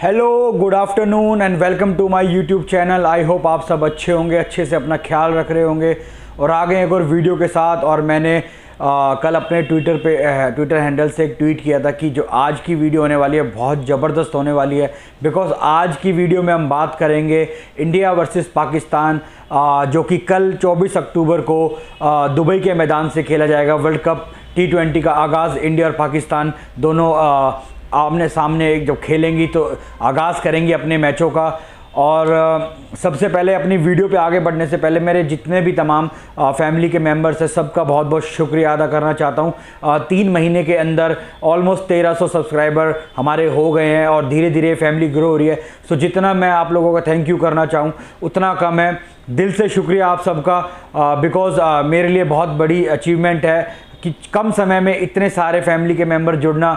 Hello good afternoon and welcome to my YouTube channel I hope आप सब अच्छे होंगे अच्छे से अपना ख्याल रख रहे होंगे। और आ गए एक और वीडियो के साथ और मैंने आ, कल अपने ट्विटर पे ट्विटर हैंडल से एक ट्वीट किया था कि जो आज की वीडियो होने वाली है बहुत ज़बरदस्त होने वाली है। बिकॉज़ आज की वीडियो में हम बात करेंगे इंडिया वर्सेस पाकिस्तान आ, जो कि कल 24 अक्टूबर को दुबई के मैदान से खेला जाएगा वर्ल्ड कप टी ट्वेंटी का आगाज़। इंडिया और पाकिस्तान दोनों आमने सामने एक जब खेलेंगी तो आगाज़ करेंगी अपने मैचों का। और सबसे पहले अपनी वीडियो पे आगे बढ़ने से पहले मेरे जितने भी तमाम फैमिली के मेंबर्स हैं, सबका बहुत बहुत शुक्रिया अदा करना चाहता हूँ। तीन महीने के अंदर ऑलमोस्ट 1300 सब्सक्राइबर हमारे हो गए हैं और धीरे धीरे फैमिली ग्रो हो रही है। सो जितना मैं आप लोगों का थैंक यू करना चाहूँ, उतना कम है दिल से शुक्रिया आप सबका बिकॉज़ मेरे लिए बहुत बड़ी अचीवमेंट है कि कम समय में इतने सारे फैमिली के मेंबर जुड़ना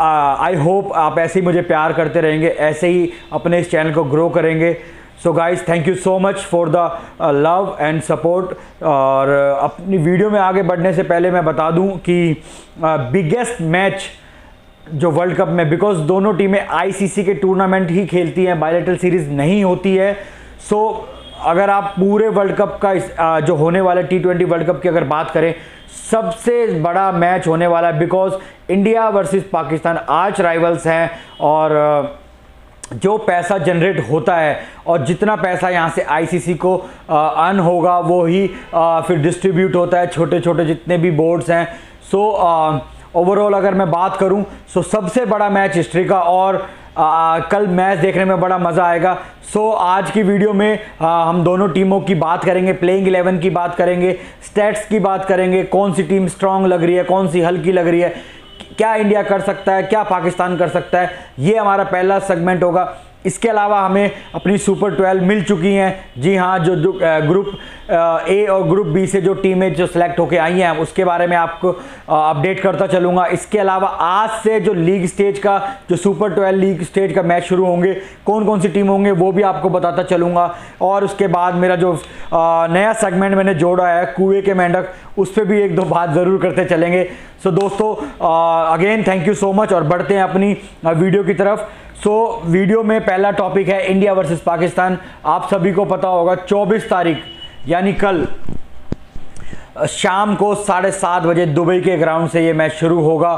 आई होप आप ऐसे ही मुझे प्यार करते रहेंगे ऐसे ही अपने इस चैनल को ग्रो करेंगे। So guys thank you so much for the love and support और अपनी वीडियो में आगे बढ़ने से पहले मैं बता दूँ कि बिगेस्ट uh, मैच जो वर्ल्ड कप में बिकॉज़ दोनों टीमें आईसीसी के टूर्नामेंट ही खेलती हैं बायोलेटल सीरीज़ नहीं होती है। सो so, अगर आप पूरे वर्ल्ड कप का जो होने वाला टी ट्वेंटी वर्ल्ड कप की अगर बात करें सबसे बड़ा मैच होने वाला है बिकॉज़ इंडिया वर्सेस पाकिस्तान आज राइवल्स हैं और जो पैसा जनरेट होता है और जितना पैसा यहाँ से आईसीसी को अर्न होगा वो ही आ, फिर डिस्ट्रीब्यूट होता है छोटे छोटे जितने भी बोर्ड्स हैं। सो ओवरऑल अगर मैं बात करूँ सो सबसे बड़ा मैच हिस्ट्री का और आ, कल मैच देखने में बड़ा मज़ा आएगा। सो so, आज की वीडियो में आ, हम दोनों टीमों की बात करेंगे प्लेइंग इलेवन की बात करेंगे स्टेट्स की बात करेंगे कौन सी टीम स्ट्रांग लग रही है कौन सी हल्की लग रही है क्या इंडिया कर सकता है क्या पाकिस्तान कर सकता है ये हमारा पहला सेगमेंट होगा। इसके अलावा हमें अपनी सुपर ट्वेल्व मिल चुकी हैं। जी हाँ जो, जो ग्रुप ए और ग्रुप बी से जो टीमें जो सिलेक्ट होके आई हैं उसके बारे में आपको अपडेट करता चलूँगा। इसके अलावा आज से जो लीग स्टेज का जो सुपर ट्वेल्व लीग स्टेज का मैच शुरू होंगे कौन कौन सी टीम होंगे वो भी आपको बताता चलूँगा। और उसके बाद मेरा जो नया सेगमेंट मैंने जोड़ा है कुएँ के मेंढक उस पर भी एक दो बात ज़रूर करते चलेंगे। सो दोस्तों again thank you so much और बढ़ते हैं अपनी वीडियो की तरफ़। सो so, वीडियो में पहला टॉपिक है इंडिया वर्सेस पाकिस्तान आप सभी को पता होगा 24 तारीख यानी कल शाम को साढ़े सात बजे दुबई के ग्राउंड से ये मैच शुरू होगा।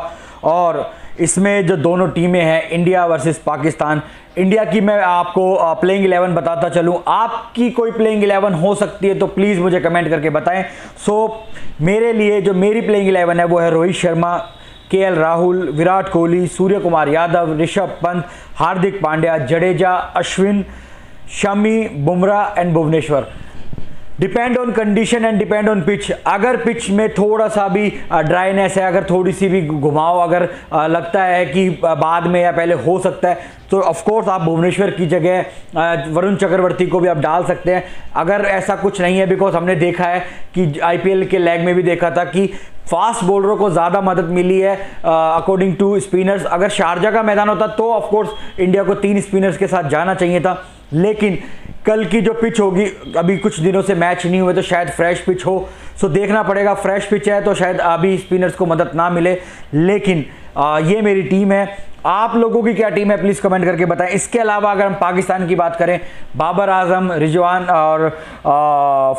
और इसमें जो दोनों टीमें हैं इंडिया वर्सेस पाकिस्तान इंडिया की मैं आपको प्लेइंग इलेवन बताता चलूँ। आपकी कोई प्लेइंग इलेवन हो सकती है तो प्लीज़ मुझे कमेंट करके बताएँ। सो so, मेरे लिए जो मेरी प्लेइंग इलेवन है वो है Rohit Sharma. K Rahul, Virat Kohli Surya Kumar Yadav, Rishabh Pant, Hardik Pandya, Jadeja, Ashwin Shami Bumrah and Bhuvneshwar. Depend on condition and depend on pitch अगर पिच में थोड़ा सा भी ड्राइनेस है, अगर थोड़ी सी भी घुमाव अगर लगता है कि बाद में या पहले हो सकता है तो ऑफकोर्स आप भुवनेश्वर की जगह वरुण चक्रवर्ती को भी आप डाल सकते हैं। अगर ऐसा कुछ नहीं है बिकॉज़ हमने देखा है कि आईपीएल के लैग में भी देखा था कि फास्ट बॉलरों को ज़्यादा मदद मिली है अकॉर्डिंग टू स्पिनर्स अगर शारजा का मैदान होता तो ऑफकोर्स इंडिया को तीन स्पिनर्स के साथ जाना चाहिए था। लेकिन कल की जो पिच होगी अभी कुछ दिनों से मैच नहीं हुए तो शायद फ्रेश पिच हो। सो देखना पड़ेगा फ्रेश पिच है तो शायद अभी स्पिनर्स को मदद ना मिले। लेकिन आ, ये मेरी टीम है आप लोगों की क्या टीम है? प्लीज़ कमेंट करके बताएँ। इसके अलावा अगर हम पाकिस्तान की बात करें बाबर आज़म रिजवान और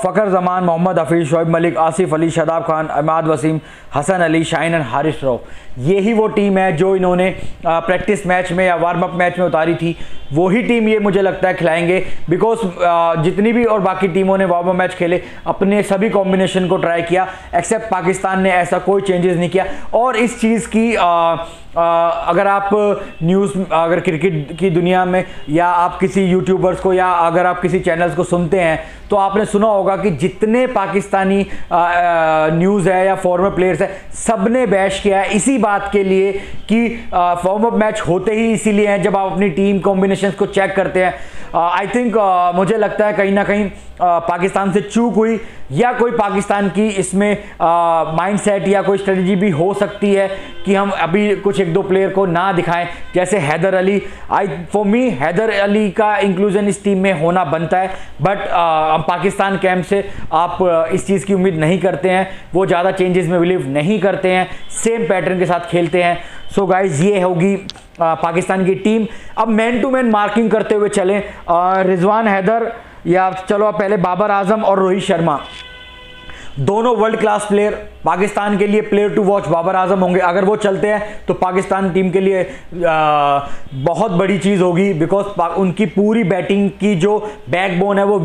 फ़खर जमान मोहम्मद हफीज़ शोएब मलिक आसिफ अली शदाब खान अमाद वसीम हसन अली शाइन एंड हारिस रॉ यही वो टीम है जो इन्होंने प्रैक्टिस मैच में या वार्म अप मैच में उतारी थी। वही टीम ये मुझे लगता है खिलाएँगे। बिकॉज़ जितनी भी और बाकी टीमों ने वार्म अप मैच खेले अपने सभी कॉम्बिनेशन को ट्राई किया। एक्सेप्ट पाकिस्तान ने ऐसा कोई चेंजेस नहीं किया। और इस चीज़ की आ, आ, अगर आप न्यूज़ अगर क्रिकेट की दुनिया में, या आप किसी यूट्यूबर्स को, या अगर आप किसी चैनल्स को सुनते हैं तो आपने सुना होगा कि जितने पाकिस्तानी न्यूज़ है या फॉर्मर प्लेयर्स है सबने बैश किया है। इसी बात के लिए कि फॉर्म अप मैच होते ही इसीलिए हैं जब आप अपनी टीम कॉम्बिनेशन को चेक करते हैं। आई थिंक मुझे लगता है कहीं ना कहीं पाकिस्तान से चूक हुई या कोई पाकिस्तान की इसमें माइंडसेट या कोई स्ट्रेटजी भी हो सकती है कि हम अभी कुछ एक दो प्लेयर को ना दिखाएँ। जैसे Haider Ali I for me Haider Ali का इंक्लूजन इस टीम में होना बनता है। बट पाकिस्तान कैंप से आप इस चीज़ की उम्मीद नहीं करते हैं। वो ज़्यादा चेंजेस में बिलीव नहीं करते हैं। सेम पैटर्न के साथ खेलते हैं। सो so गाइज़ ये होगी पाकिस्तान की टीम अब मैन टू मैन मार्किंग करते हुए चलें। रिजवान हैदर या चलो आप पहले बाबर आज़म और रोहित शर्मा। दोनों वर्ल्ड क्लास प्लेयर पाकिस्तान के लिए player to watch Babar Azam होंगे। अगर वो चलते हैं तो पाकिस्तान टीम के लिए आ, बहुत बड़ी चीज़ होगी बिकॉज़ उनकी पूरी बैटिंग की जो बैकबोन है वो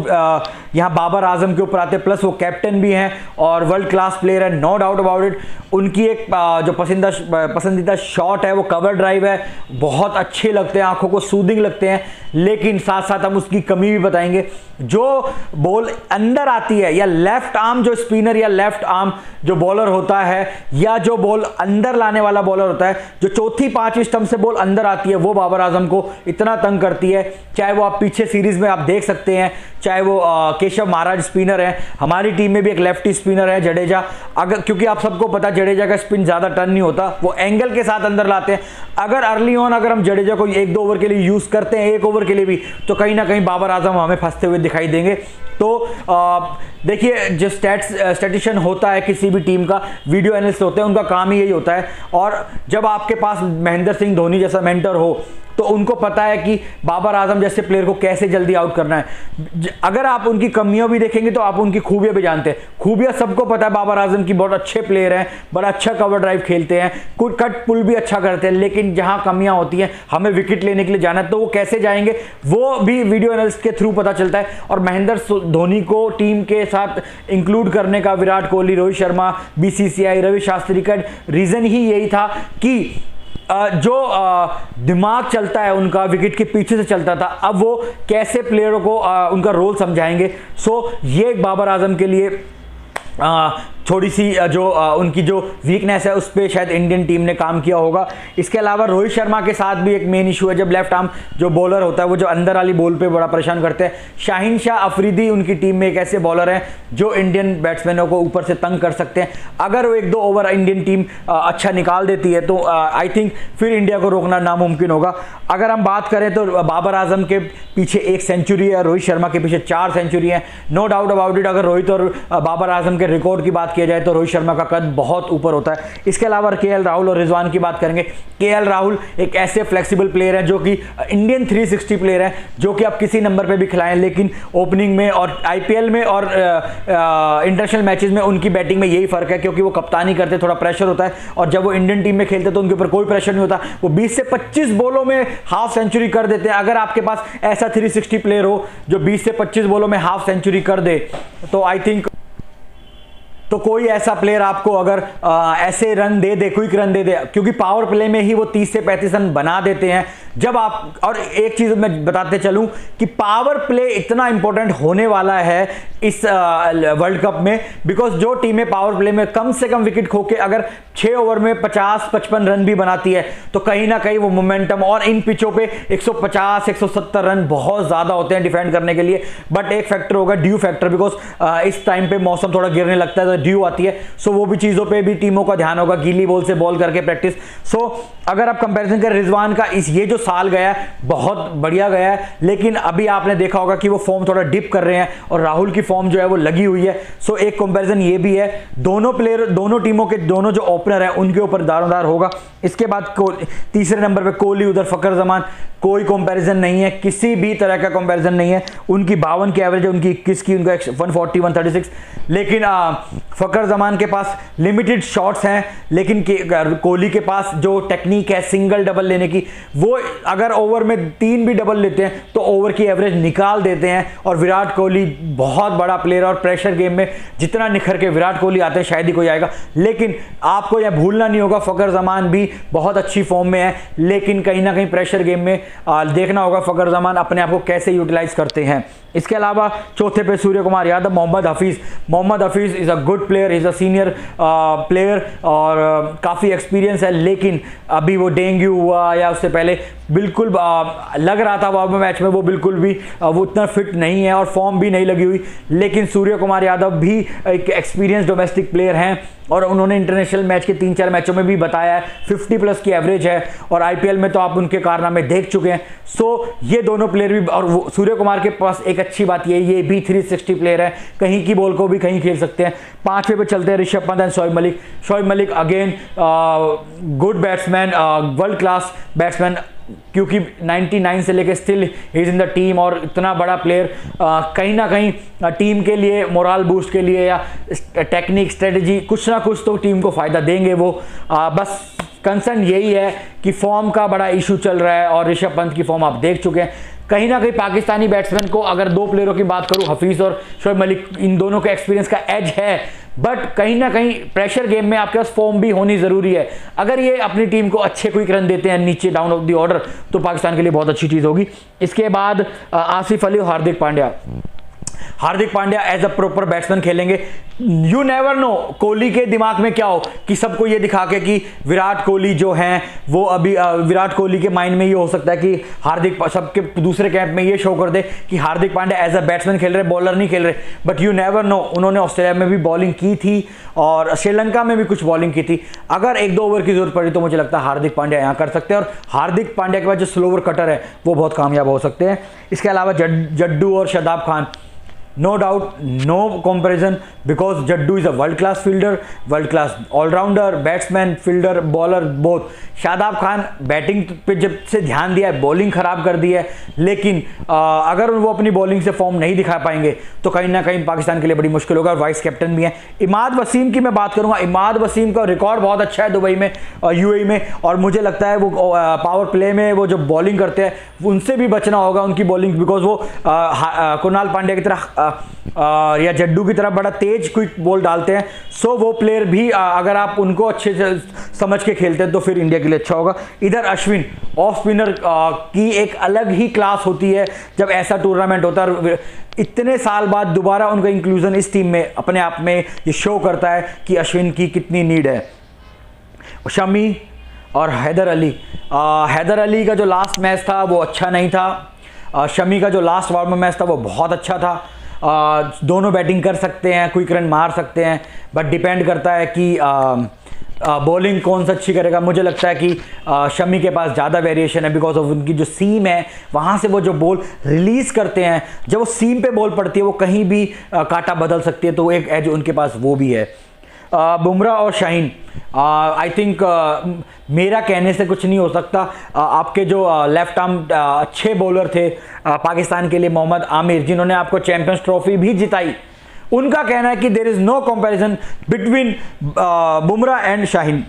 यहाँ बाबर आज़म के ऊपर आते प्लस वो कैप्टन भी हैं और वर्ल्ड क्लास प्लेयर है नो डाउट अबाउट इट उनकी एक आ, जो पसंदा पसंदीदा शॉट है वो कवर ड्राइव है। बहुत अच्छे लगते हैं आँखों को सूदिंग लगते हैं। लेकिन साथ साथ हम उसकी कमी भी बताएँगे। जो बॉल अंदर आती है या लेफ़्ट आर्म जो स्पिनर या लेफ़्ट आर्म जो बॉलर होता है, या जो बॉल अंदर लाने वाला बॉलर होता है, जो चौथी पांचवी स्टम्प से बॉल अंदर आती है, वो बाबर आज़म को इतना तंग करती है। चाहे वो आप पीछे सीरीज़ में आप देख सकते हैं चाहे वो केशव महाराज स्पिनर है, हमारी टीम में भी एक लेफ्टी स्पिनर है जडेजा। अगर, क्योंकि आप सबको पता, जडेजा का स्पिन ज़्यादा टर्न नहीं होता, वो एंगल के साथ अंदर लाते हैं। अगर अर्ली ऑन अगर हम जडेजा को एक दो ओवर के लिए यूज़ करते हैं, एक ओवर के लिए भी तो कहीं ना कहीं बाबर आज़म हमें फंसते हुए दिखाई देंगे। तो देखिए, जो स्टैट्स स्टैटिशियन होता है किसी भी टीम का, वीडियो एनालिस्ट होते हैं, उनका काम ही यही होता है। और जब आपके पास महेंद्र सिंह धोनी जैसा मेंटर हो तो उनको पता है कि बाबर आज़म जैसे प्लेयर को कैसे जल्दी आउट करना है। अगर आप उनकी कमियों भी देखेंगे तो आप उनकी खूबियाँ भी जानते हैं। खूबियाँ सबको पता है, बाबर आज़म की बहुत अच्छे प्लेयर हैं, बड़ा अच्छा कवर ड्राइव खेलते हैं कुछ कट पुल भी अच्छा करते हैं, लेकिन जहाँ कमियाँ होती हैं, हमें विकेट लेने के लिए जाना है तो वो कैसे जाएँगे, वो भी वीडियो एनालिस्ट के थ्रू पता चलता है। और महेंद्र धोनी को टीम के साथ इंक्लूड करने का विराट कोहली, रोहित शर्मा बीसीसीआई रवि शास्त्री का रीजन ही यही था कि जो दिमाग चलता है उनका, विकेट के पीछे से चलता था, अब वो कैसे प्लेयरों को उनका रोल समझाएँगे? सो ये बाबर आज़म के लिए थोड़ी सी जो उनकी जो वीकनेस है, उस पर शायद इंडियन टीम ने काम किया होगा। इसके अलावा रोहित शर्मा के साथ भी एक मेन इशू है, जब लेफ़्ट आर्म जो बॉलर होता है, वो जो अंदर वाली बॉल पे बड़ा परेशान करते हैं। शाहिन शाह अफरीदी उनकी टीम में एक ऐसे बॉलर हैं, जो इंडियन बैट्समैनों को ऊपर से तंग कर सकते हैं। अगर वो एक दो ओवर इंडियन टीम अच्छा निकाल देती है तो आई थिंक फिर इंडिया को रोकना नामुमकिन होगा। अगर हम बात करें तो बाबर आज़म के पीछे एक सेंचुरी है, रोहित शर्मा के पीछे चार सेंचुरी है। नो डाउट अबाउट इट अगर रोहित और बाबर आज़म के रिकॉर्ड की बात किया जाए तो रोहित शर्मा का कद बहुत ऊपर होता है। इसके अलावा केएल राहुल और रिजवान की बात करेंगे। के राहुल एक ऐसे फ्लेक्सिबल प्लेयर हैं जो कि इंडियन 360 प्लेयर हैं, जो कि आप किसी नंबर पे भी खिलाएँ, लेकिन ओपनिंग में और आईपीएल में और इंटरनेशनल मैचेस में उनकी बैटिंग में यही फ़र्क है, क्योंकि वो कप्तानी करते, थोड़ा प्रेशर होता है और जब वो इंडियन टीम में खेलते तो उनके ऊपर कोई प्रेशर नहीं होता। वो 20 से 25 बॉलों में हाफ़ सेंचुरी कर देते हैं। अगर आपके पास ऐसा 360 प्लेयर हो जो 20 से 25 बॉलों में हाफ़ सेंचुरी कर दे तो आई थिंक तो कोई ऐसा प्लेयर आपको अगर आ, ऐसे रन दे दे क्विक रन दे दे क्योंकि पावर प्ले में ही वो 30 से 35 रन बना देते हैं जब आप, और एक चीज़ मैं बताते चलूँ कि पावर प्ले इतना इंपॉर्टेंट होने वाला है इस वर्ल्ड कप में बिकॉज़ जो टीमें पावर प्ले में कम से कम विकेट खो के अगर छह ओवर में 50 55 रन भी बनाती है तो कहीं ना कहीं वो मोमेंटम और इन पिचों पे 150 170 रन बहुत ज़्यादा होते हैं डिफेंड करने के लिए। बट एक फैक्टर होगा ड्यू फैक्टर बिकॉज़ इस टाइम पे मौसम थोड़ा गिरने लगता है तो ड्यू आती है। सो वो भी चीज़ों पे भी टीमों का ध्यान होगा, गीली बॉल से बॉल करके प्रैक्टिस सो अगर आप कंपैरिजन करें रिजवान का, इस, ये जो साल गया है, बहुत बढ़िया गया है, लेकिन अभी आपने देखा होगा कि वो फॉर्म थोड़ा डिप कर रहे हैं और राहुल की फॉर्म जो है वो लगी हुई है। सो एक कंपैरिजन ये भी है, दोनों प्लेयर दोनों टीमों के, दोनों जो ओपनर हैं, उनके ऊपर दारोदार होगा। इसके बाद तीसरे नंबर पर कोहली, उधर फकर जमान, कोई कंपैरिजन नहीं है, किसी भी तरह का कंपैरिजन नहीं है। उनकी बावन की एवरेज है, उनकी इक्कीस की, उनका one forty one thirty six लेकिन फकर जमान के पास लिमिटेड शॉट्स हैं, लेकिन कोहली के पास जो टेक्निक है सिंगल डबल लेने की, वो अगर ओवर में तीन भी डबल लेते हैं तो ओवर की एवरेज निकाल देते हैं। और विराट कोहली बहुत बड़ा प्लेयर और प्रेशर गेम में जितना निखर के विराट कोहली आते हैं, शायद ही कोई आएगा। लेकिन आपको यह भूलना नहीं होगा फकर जमान भी बहुत अच्छी फॉर्म में है। लेकिन कहीं ना कहीं प्रेशर गेम में देखना होगा फकर जमान अपने आप को कैसे यूटिलाइज करते हैं। इसके अलावा चौथे पे Surya Kumar Yadav, Mohammad Hafeez. Mohammad Hafeez is a good player is a senior player और काफ़ी एक्सपीरियंस है। लेकिन अभी वो डेंगू हुआ या उससे पहले बिल्कुल लग रहा था वो मैच में वो बिल्कुल भी वो उतना फिट नहीं है और फॉर्म भी नहीं लगी हुई। लेकिन सूर्य कुमार यादव भी एक एक्सपीरियंस डोमेस्टिक प्लेयर हैं और उन्होंने इंटरनेशनल मैच के तीन चार मैचों में भी बताया है। फिफ्टी प्लस की एवरेज है और आईपीएल में तो आप उनके कारनामे देख चुके हैं। सो ये दोनों प्लेयर भी, और सूर्य कुमार के पास एक अच्छी बात ये ये भी थ्री सिक्सटी प्लेयर है। कहीं की बॉल को भी कहीं खेल सकते हैं। पाँचवें पे चलते हैं Rishabh Pant and Shoaib Malik. Shoaib Malik again good batsman world class batsman क्योंकि 99 से लेके still is in the team और इतना बड़ा प्लेयर कहीं ना कहीं टीम के लिए मोरल बूस्ट के लिए या टेक्निक स्ट्रेटजी कुछ ना कुछ तो टीम को फ़ायदा देंगे वो। आ, बस कंसर्न यही है कि फॉर्म का बड़ा इशू चल रहा है और ऋषभ पंत की फॉर्म आप देख चुके हैं। कहीं ना कहीं पाकिस्तानी बैट्समैन को अगर दो प्लेयरों की बात करूँ हफीज़ और शोएब मलिक इन दोनों के एक्सपीरियंस का एज है। बट कहीं ना कहीं प्रेशर गेम में आपके पास फॉर्म भी होनी ज़रूरी है। अगर ये अपनी टीम को अच्छे क्विक रन देते हैं, नीचे डाउन ऑफ़ द ऑर्डर तो पाकिस्तान के लिए बहुत अच्छी चीज़ होगी। इसके बाद आसिफ अली और Hardik Pandya. Hardik Pandya as a proper batsman खेलेंगे। यू नेवर नो कोहली के दिमाग में क्या हो कि सबको ये दिखा के कि विराट कोहली जो हैं, वो अभी विराट कोहली के माइंड में ये हो सकता है कि हार्दिक सबके दूसरे कैंप में ये शो कर दे कि Hardik Pandya as a batsman खेल रहे बॉलर नहीं खेल रहे। बट यू नेवर नो उन्होंने ऑस्ट्रेलिया में भी बॉलिंग की थी और श्रीलंका में भी कुछ बॉलिंग की थी। अगर एक दो ओवर की ज़रूरत पड़ी तो मुझे लगता है हार्दिक पांड्या यहाँ कर सकते हैं और हार्दिक पांड्या के बाद जो स्लोवर कटर है, वो बहुत कामयाब हो सकते हैं। इसके अलावा जड्डू और Shadab Khan doubt no comparison because Jaddu is a world class fielder world class all rounder batsman fielder bowler both. Shadab Khan batting पे जब से ध्यान दिया है बॉलिंग खराब कर दी है लेकिन आ, अगर वो अपनी बॉलिंग से फॉर्म नहीं दिखा पाएँगे तो कहीं ना कहीं पाकिस्तान के लिए बड़ी मुश्किल होगा और वाइस कैप्टन भी है। इमाद वसीम की मैं बात करूँगा इमाद वसीम का रिकॉर्ड बहुत अच्छा है दुबई में यूएई में और मुझे लगता है वो पावर प्ले में वो जो बॉलिंग करते हैं उनसे भी बचना होगा उनकी बॉलिंग बिकॉज़ वो कुणाल पांड्या की तरह या जड्डू की तरफ़ बड़ा तेज क्विक बॉल डालते हैं। सो वो प्लेयर भी अगर आप उनको अच्छे से समझ के खेलते हैं तो फिर इंडिया के लिए अच्छा होगा। इधर अश्विन ऑफ़ स्पिनर की एक अलग ही क्लास होती है जब ऐसा टूर्नामेंट होता है इतने साल बाद दोबारा उनका इंक्लूजन इस टीम में अपने आप में ये शो करता है कि अश्विन की कितनी नीड है। शमी और हैदर अली आ, हैदर अली का जो लास्ट मैच था वो अच्छा नहीं था। शमी का जो लास्ट वार्म मैच था वो बहुत अच्छा था। दोनों बैटिंग कर सकते हैं, क्विक रन मार सकते हैं बट डिपेंड करता है कि बॉलिंग कौन सा अच्छी करेगा। मुझे लगता है कि शमी के पास ज़्यादा वेरिएशन है बिकॉज़ ऑफ़ उनकी जो सीम है, वहाँ से वो जो बॉल रिलीज़ करते हैं, जब वो सीम पे बॉल पड़ती है, वो कहीं भी काटा बदल सकती है तो एक एज उनके पास वो भी है। बुमराह और शाहीन। आई थिंक मेरा कहने से कुछ नहीं हो सकता। uh, आपके जो लेफ़्ट आर्म अच्छे बॉलर थे पाकिस्तान के लिए मोहम्मद आमिर जिन्होंने आपको चैंपियंस ट्रॉफी भी जिताई। उनका कहना है कि there is no comparison between Bumrah and Shaheen.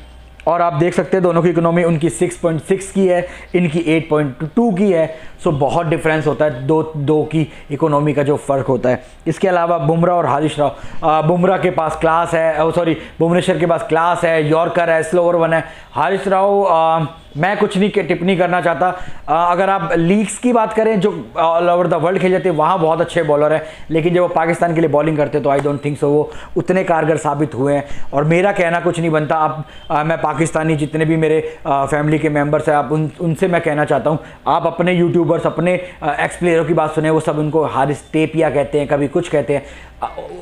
और आप देख सकते हैं दोनों की इकोनॉमी उनकी 6.6 की है, इनकी 8.2 की है। सो बहुत डिफरेंस होता है। दो दो की इकोनॉमी का जो फ़र्क होता है। इसके अलावा बुमरा और हारिश राव बुमरा के पास क्लास है सॉरी भुवनेश्वर के पास क्लास है, यॉर्कर है, स्लोवर वन है। हारिश राव मैं कुछ नहीं टिप्पणी करना चाहता। आ, अगर आप लीग्स की बात करें जो ऑल ओवर द वर्ल्ड खेल जाते हैं वहाँ बहुत अच्छे बॉलर हैं। लेकिन जब वो पाकिस्तान के लिए बॉलिंग करते हैं तो आई डोंट थिंक सो वो उतने कारगर साबित हुए हैं। और मेरा कहना कुछ नहीं बनता। आप आ, मैं पाकिस्तानी जितने भी मेरे आ, फैमिली के मेंबर्स हैं आप उन उनसे मैं कहना चाहता हूँ। आप अपने यूट्यूबर्स अपने एक्स प्लेयरों की बात सुने वो सब उनको हारिस टेपिया कहते हैं कभी कुछ कहते हैं।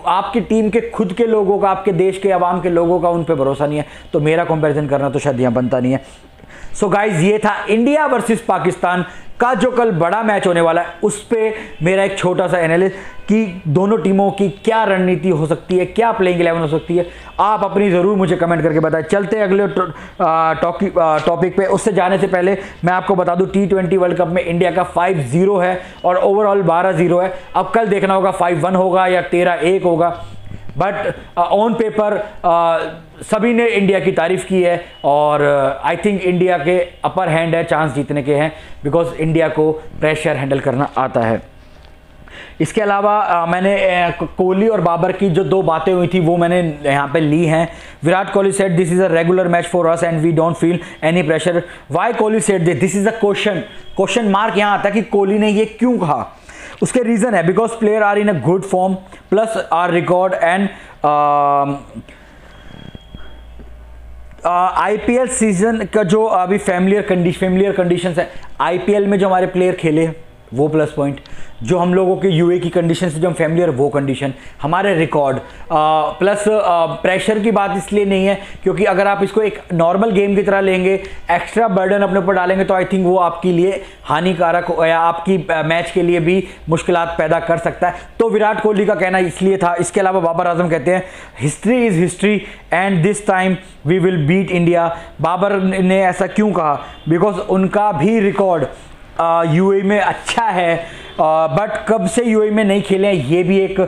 आपकी टीम के खुद के लोगों का आपके देश के आवाम के लोगों का उन पर भरोसा नहीं है। तो मेरा कंपैरिजन करना तो शायद यहाँ बनता नहीं है। सो गाइज़ ये था इंडिया वर्सेस पाकिस्तान का जो कल बड़ा मैच होने वाला है, उस पर मेरा एक छोटा सा एनालिस कि दोनों टीमों की क्या रणनीति हो सकती है, क्या प्लेइंग इलेवन हो सकती है, आप अपनी ज़रूर मुझे कमेंट करके बताएँ। चलते अगले टॉपिक पे। उससे जाने से पहले मैं आपको बता दूँ टी ट्वेंटी वर्ल्ड कप में इंडिया का फाइव ज़ीरो है और ओवरऑल बारह ज़ीरो है। अब कल देखना होगा फाइव वन होगा या तेरह एक होगा। बट ऑन पेपर सभी ने इंडिया की तारीफ़ की है और आई थिंक इंडिया के अपर हैंड है चांस जीतने के हैं बिकॉज़ इंडिया को प्रेशर हैंडल करना आता है। इसके अलावा आ, मैंने कोहली और बाबर की जो दो बातें हुई थी वो मैंने यहाँ पे ली हैं। Virat Kohli said this is a regular match for us and we don't feel any pressure why Kohli said this this is a question question mark यहाँ आता है कि कोहली ने ये क्यों कहा? उसके रीज़न है because player are in a good form plus our record and IPL season का जो अभी फैमिलियर कंडीशन फैमिलियर कंडीशन है आईपीएल में जो हमारे प्लेयर खेले वो प्लस पॉइंट जो हम लोगों के यूए की कंडीशन से जो हम फैमिलियर वो कंडीशन हमारे रिकॉर्ड प्लस प्रेशर की बात इसलिए नहीं है, क्योंकि अगर आप इसको एक नॉर्मल गेम की तरह लेंगे एक्स्ट्रा बर्डन अपने ऊपर डालेंगे तो आई थिंक वो आपके लिए हानिकारक या आपकी मैच के लिए भी मुश्किल पैदा कर सकता है। तो विराट कोहली का कहना इसलिए था। इसके अलावा बाबर आज़म कहते हैं history is history and this time we will beat India Babar ने ऐसा क्यों कहा? बिकॉज़ उनका भी रिकॉर्ड यूएई में अच्छा है बट कब से यूएई में नहीं खेले हैं ये भी एक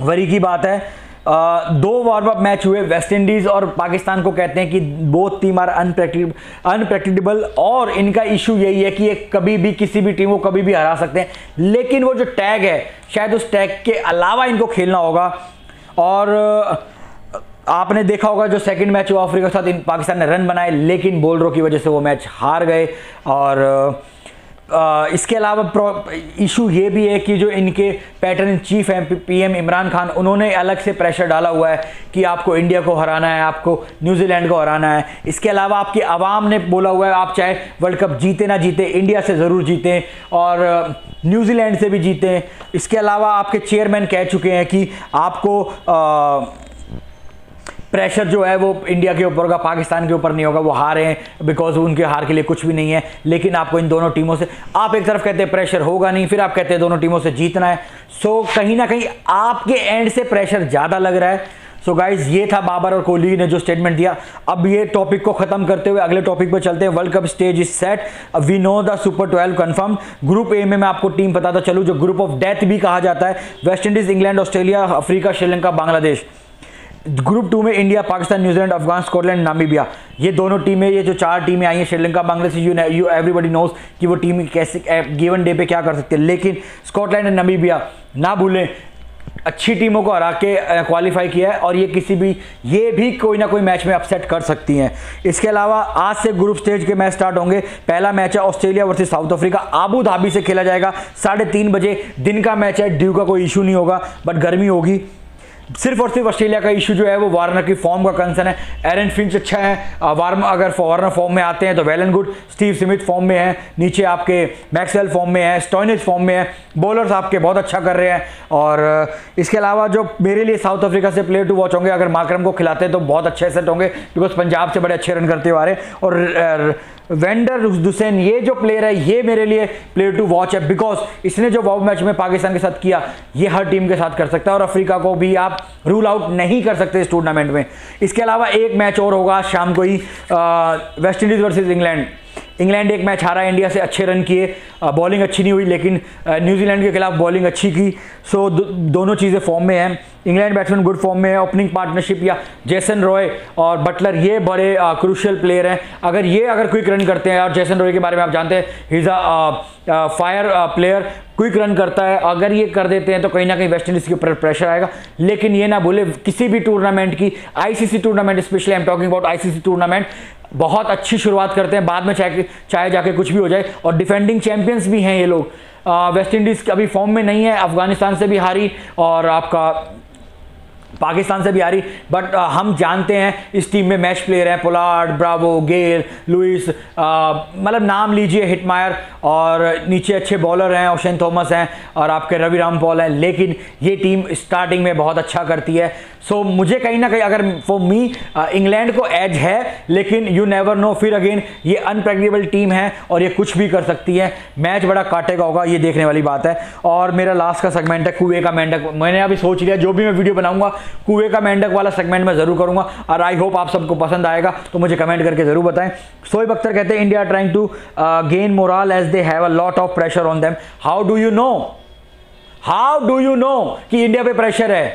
वरी की बात है। आ, दो वार्म अप मैच हुए वेस्ट इंडीज और पाकिस्तान को कहते हैं कि बोथ टीम आर अनप्रैक्टिकेबल और इनका इशू यही है कि ये कभी भी किसी भी टीम को कभी भी हरा सकते हैं। लेकिन वो जो टैग है शायद उस टैग के अलावा इनको खेलना होगा। और आपने देखा होगा जो सेकंड मैच हुआ अफ्रीका के साथ इन पाकिस्तान ने रन बनाए लेकिन बोलरों की वजह से वो मैच हार गए। और आ, इसके अलावा इशू ये भी है कि जो इनके पैटर्न चीफ हैं पीएम इमरान खान उन्होंने अलग से प्रेशर डाला हुआ है कि आपको इंडिया को हराना है आपको न्यूजीलैंड को हराना है। इसके अलावा आपकी आवाम ने बोला हुआ है आप चाहे वर्ल्ड कप जीते ना जीते इंडिया से ज़रूर जीतें और न्यूजीलैंड से भी जीतें। इसके अलावा आपके चेयरमैन कह चुके हैं कि आपको आ, प्रेशर जो है वो इंडिया के ऊपर होगा पाकिस्तान के ऊपर नहीं होगा वो हारे हैं बिकॉज़ उनके हार के लिए कुछ भी नहीं है। लेकिन आपको इन दोनों टीमों से आप एक तरफ़ कहते हैं प्रेशर होगा नहीं फिर आप कहते हैं दोनों टीमों से जीतना है। सो so, कहीं ना कहीं आपके एंड से प्रेशर ज़्यादा लग रहा है। सो so गाइज़ ये था बाबर और कोहली ने जो स्टेटमेंट दिया। अब ये टॉपिक को खत्म करते हुए अगले टॉपिक पर चलते हैं। World cup stage is set we know the super twelve confirm group A में मैं आपको टीम बताता चलूँ जो ग्रुप ऑफ़ डेथ भी कहा जाता है। West Indies England Australia Africa Sri Lanka Bangladesh group two में India, Pakistan, New Zealand, Afghan, Scotland, Namibia. ये दोनों टीमें, ये जो चार टीमें आई हैं, Sri Lanka, Bangladesh you you everybody knows कि वो टीम कैसे गिवन डे पे क्या कर सकते हैं। लेकिन स्कॉटलैंड एंड नामीबिया, ना भूलें, अच्छी टीमों को हरा के क्वालिफाई किया है और ये किसी भी, ये भी कोई ना कोई मैच में अपसेट कर सकती हैं। इसके अलावा, आज से ग्रुप स्टेज के मैच स्टार्ट होंगे। पहला मैच है Australia versus South Africa. Abu Dhabi से खेला जाएगा। साढ़े तीन बजे दिन का मैच है, ड्यू का कोई इशू नहीं होगा बट गर्मी होगी। सिर्फ़ और सिर्फ़ ऑस्ट्रेलिया का इशू जो है, वो वार्नर की फॉर्म का कंसर्न है। एरन फिंच अच्छा है। वार्म अगर वार्नर फॉर्म में आते हैं तो well and good Steve Smith form में है। नीचे आपके मैक्सवेल फॉर्म में है। स्टोइनिज फॉर्म में है। बॉलर्स आपके बहुत अच्छा कर रहे हैं। और इसके अलावा जो मेरे लिए साउथ अफ्रीका से प्लेयर टू वॉच होंगे, अगर माक्रम को खिलाते हैं तो बहुत अच्छे सेट होंगे बिकॉज़ पंजाब से बड़े अच्छे रन करते हुए आ रहे हैं। और वेंडर दुसैन ये जो प्लेयर है, ये मेरे लिए प्लेयर टू वॉच है बिकॉज़ इसने जो वॉब मैच में पाकिस्तान के साथ किया, ये हर टीम के साथ कर सकता है, और अफ्रीका को भी आप रूल आउट नहीं कर सकते इस टूर्नामेंट में। इसके अलावा एक मैच और होगा शाम को ही West Indies versus England England एक मैच हारा इंडिया से अच्छे रन किए। बॉलिंग अच्छी नहीं हुई लेकिन न्यूजीलैंड के खिलाफ बॉलिंग अच्छी की। सो दो, दोनों चीज़ें फॉर्म में हैं। इंग्लैंड बैट्समैन गुड फॉर्म में है ओपनिंग पार्टनरशिप या जेसन रॉय और बटलर ये बड़े क्रूशियल प्लेयर हैं। अगर ये अगर क्विक रन करते हैं और जेसन रॉय के बारे में आप जानते हैं he's a fire player quick run करता है। अगर ये कर देते हैं तो कहीं ना कहीं वेस्ट इंडीज़ के ऊपर प्रेशर आएगा। लेकिन ये ना बोले किसी भी टूर्नामेंट की ICC tournament specially I am talking about ICC tournament बहुत अच्छी शुरुआत करते हैं। बाद में चाहे चाहे जाके कुछ भी हो जाए। और डिफेंडिंग चैंपियंस भी हैं ये लोग। वेस्ट इंडीज़ अभी फॉर्म में नहीं है। अफ़गानिस्तान से भी हारी। और आपका पाकिस्तान से भी आ रही। बट uh, हम जानते हैं इस टीम में मैच प्लेयर हैं पोलार्ड ब्रावो गेल लुइस मतलब नाम लीजिए हिटमायर और नीचे अच्छे बॉलर हैं ओशन थॉमस हैं और आपके रवि राम पॉल हैं। लेकिन ये टीम स्टार्टिंग में बहुत अच्छा करती है। सो so, मुझे कहीं ना कहीं अगर फॉर मी इंग्लैंड को एज है लेकिन यू नेवर नो फिर अगेन ये अनप्रेडिक्टेबल टीम है और ये कुछ भी कर सकती है। मैच बड़ा काटेगा होगा ये देखने वाली बात है। और मेरा लास्ट का सेगमेंट है कुएँ का मेंढक मैंने अभी सोच लिया जो भी मैं वीडियो बनाऊँगा कुएँ का मेंढक वाला सेगमेंट मैं ज़रूर करूँगा और आई होप आप सबको पसंद आएगा तो मुझे कमेंट करके ज़रूर बताएँ। सोएब अख्तर कहते हैं India trying to gain moral edge they have a lot of pressure on them how do you know how do you know कि इंडिया पे प्रेशर है?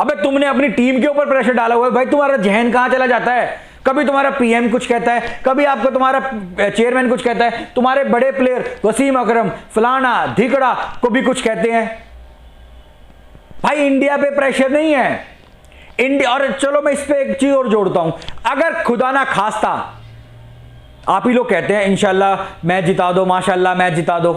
अबे तुमने अपनी टीम के ऊपर प्रेशर डाला हुआ है। भाई तुम्हारा जहन कहाँ चला जाता है? कभी तुम्हारा पीएम कुछ कहता है, कभी आपको तुम्हारा चेयरमैन कुछ कहता है। तुम्हारे बड़े प्लेयर वसीम अकरम, फलाना, धिकड़ा को भी कुछ कहते हैं। भाई इंडिया पे प्रेशर नहीं है। इंडिया और चलो मैं इस पर एक चीज़ और जोड़ता हूँ। अगर खुदा ना खास्ता, आप ही लोग कहते हैं इंशाला मैच जिता दो, माशाल्लाह मैच जिता दो।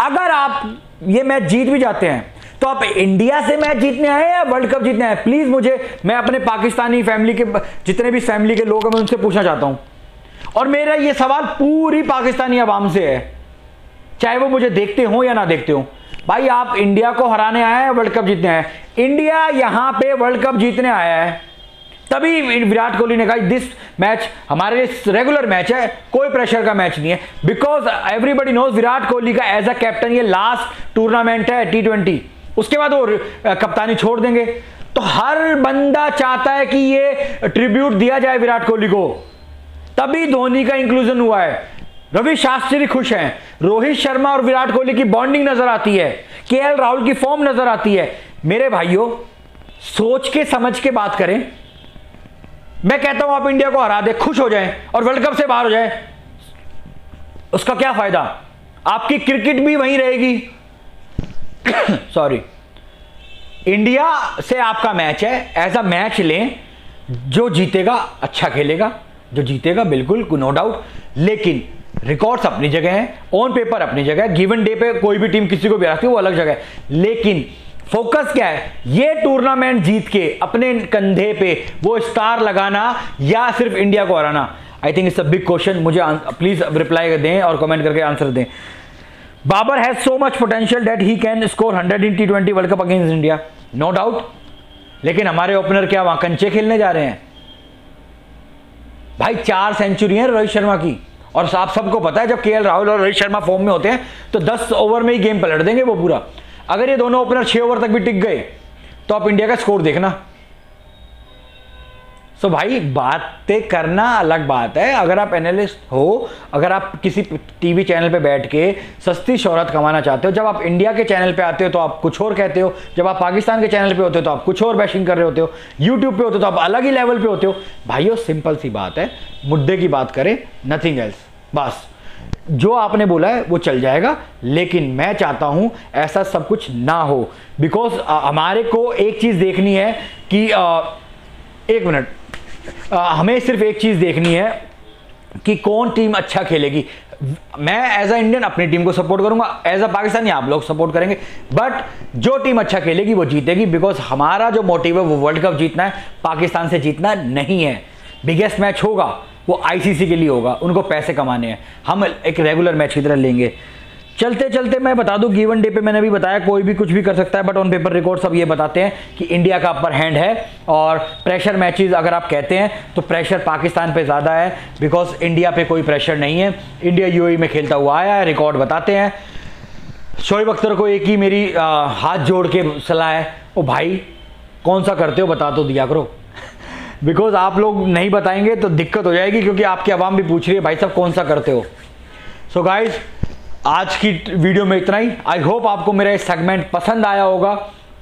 अगर आप, ये मैच जीत भी जाते हैं तो आप इंडिया से मैच जीतने आए या वर्ल्ड कप जीतने आए? प्लीज़ मुझे, मैं अपने पाकिस्तानी फैमिली के, जितने भी फैमिली के लोग हैं, मैं उनसे पूछना चाहता हूँ। और मेरा ये सवाल पूरी पाकिस्तानी आवाम से है। चाहे वो मुझे देखते हो या ना देखते हो। भाई, आप इंडिया को हराने आए हैं, वर्ल्ड कप जीतने आए इंडिया यहाँ पे वर्ल्ड कप जीतने आया है। तभी विराट कोहली ने कहा, दिस मैच हमारे लिए रेगुलर मैच है, कोई प्रेशर का मैच नहीं है। Because everybody knows Virat Kohli का एज अ कैप्टन ये लास्ट टूर्नामेंट है टी ट्वेंटी उसके बाद वो कप्तानी छोड़ देंगे। तो हर बंदा चाहता है कि ये ट्रिब्यूट दिया जाए विराट कोहली को। तभी धोनी का इंक्लूजन हुआ है। रवि शास्त्री खुश हैं। रोहित शर्मा और विराट कोहली की बॉन्डिंग नज़र आती है। के राहुल की फॉर्म नज़र आती है। मेरे भाइयों, सोच के समझ के बात करें। मैं कहता हूँ आप इंडिया को हरा दे, खुश हो जाए और वर्ल्ड कप से बाहर हो जाए। उसका क्या फ़ायदा? आपकी क्रिकेट भी वहीं रहेगी। सॉरी इंडिया से आपका मैच है। एज अ मैच लें, जो जीतेगा अच्छा खेलेगा। जो जीतेगा, बिल्कुल नो डाउट लेकिन रिकॉर्ड्स अपनी जगह है ऑन पेपर अपनी जगह है गिवन डे पे कोई भी टीम किसी को भी हराती है, वो अलग जगह है। लेकिन फोकस क्या है? ये टूर्नामेंट जीत के, अपने कंधे पे वो स्टार लगाना या सिर्फ़ इंडिया को हराना? I think it's a big question मुझे प्लीज़ रिप्लाई दें और कमेंट करके आंसर दें। Babar has so much potential that he can score hundred in T twenty world cup against India no doubt लेकिन हमारे ओपनर क्या, वहाँ कंचे खेलने जा रहे हैं? भाई, चार सेंचुरी है रोहित शर्मा की। और आप सबको पता है, जब के राहुल और रोहित शर्मा फॉर्म में होते हैं तो 10 ओवर में ही गेम पलट देंगे वो पूरा। अगर ये दोनों ओपनर छह ओवर तक भी टिक गए तो आप इंडिया का स्कोर देखना। सो so भाई बातें करना अलग बात है। अगर आप एनालिस्ट हो अगर आप किसी टीवी चैनल पे बैठ के सस्ती शोहरत कमाना चाहते हो जब आप इंडिया के चैनल पे आते हो तो आप कुछ और कहते हो। जब आप पाकिस्तान के चैनल पे होते हो तो आप कुछ और बैशिंग कर रहे होते हो। यूट्यूब पे होते हो तो आप अलग ही लेवल पे होते हो। भाइयों सिंपल सी बात है। मुद्दे की बात करें नथिंग एल्स बस। जो आपने बोला है वो चल जाएगा। लेकिन मैं चाहता हूँ ऐसा सब कुछ ना हो। बिकॉज़ हमारे को एक चीज़ देखनी है कि आ, एक मिनट। हमें सिर्फ़ एक चीज़ देखनी है कि कौन टीम अच्छा खेलेगी। मैं एज अ इंडियन अपनी टीम को सपोर्ट करूँगा एज अ पाकिस्तानी आप लोग सपोर्ट करेंगे। बट जो टीम अच्छा खेलेगी, वो जीतेगी बिकॉज़ हमारा जो मोटिव है, वो वर्ल्ड कप जीतना है पाकिस्तान से जीतना नहीं है। बिगेस्ट मैच होगा, वो आईसीसी के लिए होगा, उनको पैसे कमाने हैं। हम एक रेगुलर मैच की तरह लेंगे। चलते चलते मैं बता दूँ गिवन डे पे मैंने भी बताया कोई भी कुछ भी कर सकता है बट ऑन पेपर रिकॉर्ड सब ये बताते हैं कि इंडिया का अपर हैंड है और प्रेशर मैचेस अगर आप कहते हैं तो प्रेशर पाकिस्तान पे ज़्यादा है बिकॉज़ इंडिया पे कोई प्रेशर नहीं है। इंडिया यूएई में खेलता हुआ आया है रिकॉर्ड बताते हैं। शोएब अख्तर को एक ही मेरी आ, हाथ जोड़ के सलाह है ओ भाई कौन सा करते हो बता तो दिया करो। बिकॉज़ आप लोग नहीं बताएँगे तो दिक्कत हो जाएगी क्योंकि आपकी आवाम भी पूछ रही है भाई साहब कौन सा करते हो? सो so गाइज़ आज की वीडियो में इतना ही। आई होप आपको मेरा ये सेगमेंट पसंद आया होगा।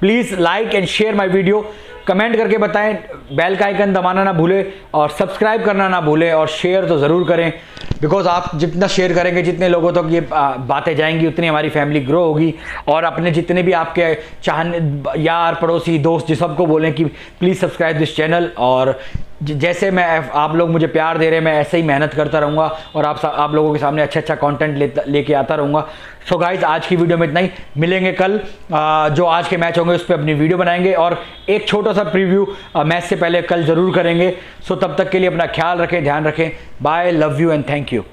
Please like and share my video comment करके बताएँ बेल का आइकन दबाना ना भूले और सब्सक्राइब करना ना भूले और शेयर तो ज़रूर करें। बिकॉज़ आप जितना शेयर करेंगे, जितने लोगों तक तो ये बातें जाएँगी, उतनी हमारी फैमिली ग्रो होगी। और अपने जितने भी आपके चाहने, यार, पड़ोसी, दोस्त जिस सबको बोलें कि प्लीज़ सब्सक्राइब दिस चैनल और जैसे मैं आप लोग मुझे प्यार दे रहे हैं मैं ऐसे ही मेहनत करता रहूँगा और आप आप लोगों के सामने अच्छा अच्छा कंटेंट लेके आता रहूँगा। सो so गाइज़ आज की वीडियो में इतना ही। मिलेंगे कल आ, जो आज के मैच होंगे उस पर अपनी वीडियो बनाएँगे और एक छोटा सा प्रीव्यू मैच से पहले कल ज़रूर करेंगे। सो so तब तक के लिए अपना ख्याल रखें ध्यान रखें। Bye love you and thank you